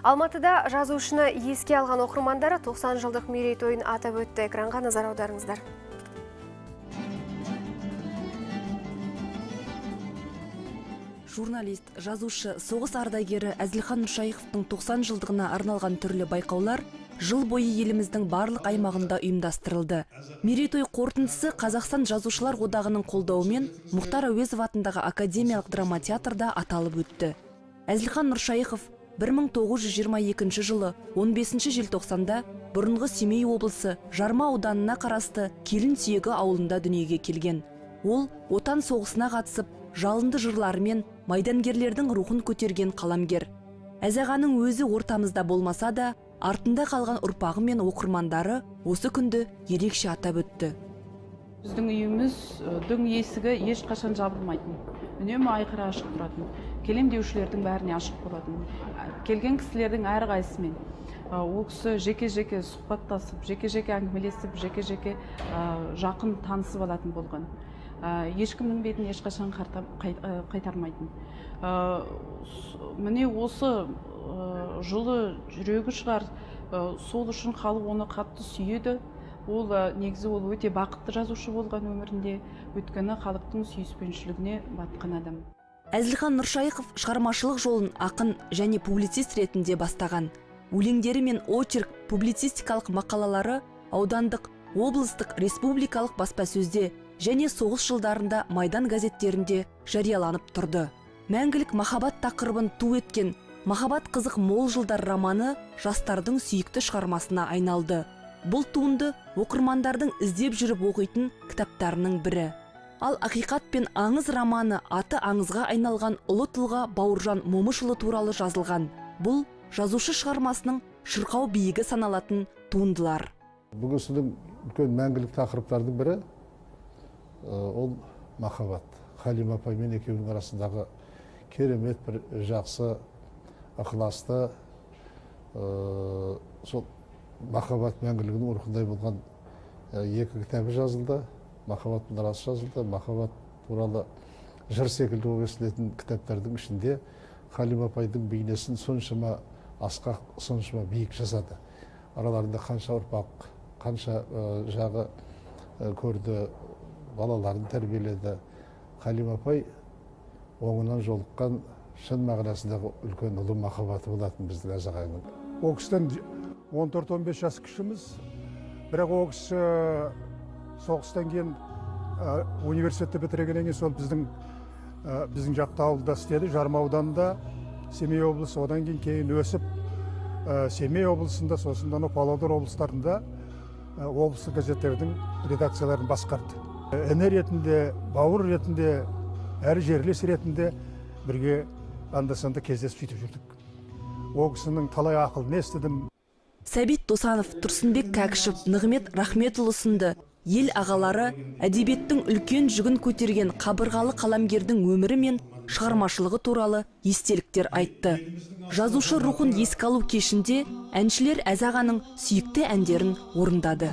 Алматыда жазушыны еске алған оқырмандары 90 жылдық мерейтойын атап өтті. Экранға назар аударыңыздар. журналист жазушы соғыс ардагері әзілхан нұршайықовтың 90 жылдығына арналған түрлі байқаулар жыл бойы еліміздің барлық аймағында ұйымдастырылды мерейтой қорытындысы қазақстан жазушылар одағының қолдауымен мұхтар әуезов атындағы академиялық драма театрда аталып өтті әзілхан нұршайықов 1922 жылы 15 желтоқсанда бұрынғы семей облысы жарма ауданына қарасты келін сүйегі ауылында дүниеге келген. Ол отан соғысына қатысып жалынды жырларымен майдангерлердің рухын көтерген қаламгер. Әзағаның өзі ортамызда болмаса да артында қалған ұрпағы мен оқырмандары осы күнді ерекше атап өтті. Біздің үйіміздің есігі ешқашан жабылмайтын. Үнемі айқара ашық тұратын. Келем деушілердің бәріне ашық болатын. Келген кісілердің әрқайсысымен ол кісі жеке жеке сұхбаттасып жеке жеке әңгімелесіп жеке жеке жақын танысып алатын болған. Ешкімнің бетін ешқашан қайтармайтын. Міне осы жылы жүрегі шығар. Сол үшін халық оны қатты сүйеді. Ол негізі ол өте бақытты жазушы болған өмірінде өйткені халықтың сүйіспеншілігіне батқан адам. Әзілхан нұршайықов шығармашылық жолын ақын және публицист ретінде бастаған. Өлеңдері мен очерк публицистикалық мақалалары аудандық облыстық республикалық баспасөзде және соғыс жылдарында майдан газеттерінде жарияланып тұрды. Мәңгілік махаббат тақырыбын ту еткен махаббат қызық мол жылдар романы жастардың сүйікті шығармасына айналды. Бұл туынды оқырмандардың іздеп жүріп оқитын кітаптарының бірі. Ал ақиқат пен аңыз романы аты аңызға айналған ұлы тұлға бауыржан момышұлы туралы жазылған. Бұл жазушы шығармасының шырқау биігі саналатын туындылар. Бүгін сіздің үлкен мәңгілік тақырыптардың бірі ол махаббат. Халима апаймен екеуінің арасындағы керемет бір жақсы ықыласты сол махаббат мәңгілігінің рухындай болған екі кітабы жазылды. Махаббат мұнарасы жазылды. Махаббат туралы жыр секілді болып естілетін кітаптардың ішінде халима апайдың бейнесін соншама асқақ соншама биік жасады араларында қанша ұрпақ қанша жағы көрді балаларын тәрбиеледі. Халима апай оңынан жолыққан шын мағынасындағы үлкен ұлы махаббаты болатын біздің әзағайының ол кісіден он төрт он бес жас кішіміз. Бірақ ол кісі соғыстан кейін университетті бітіргеннен кейін сол біздің біздің жақта ауылда істеді. Жарма ауданында семей облысы. Одан кейін кейін өсіп семей облысында сосын анау павлодар облыстарында облыстық газеттердің редакцияларын басқарды. Іні ретінде бауыр ретінде әрі жерлес ретінде бірге анда санда кездесіп сөйтіп жүрдік. Ол кісінің талай ақылын естідім сәбит досанов тұрсынбек кәкішев нығмет рахметұлы сынды. Ел ағалары әдебиеттің үлкен жүгін көтерген қабырғалы қаламгердің өмірі мен шығармашылығы туралы естеліктер айтты. Жазушы рухын еске алу кешінде әншілер әзағаның сүйікті әндерін орындады.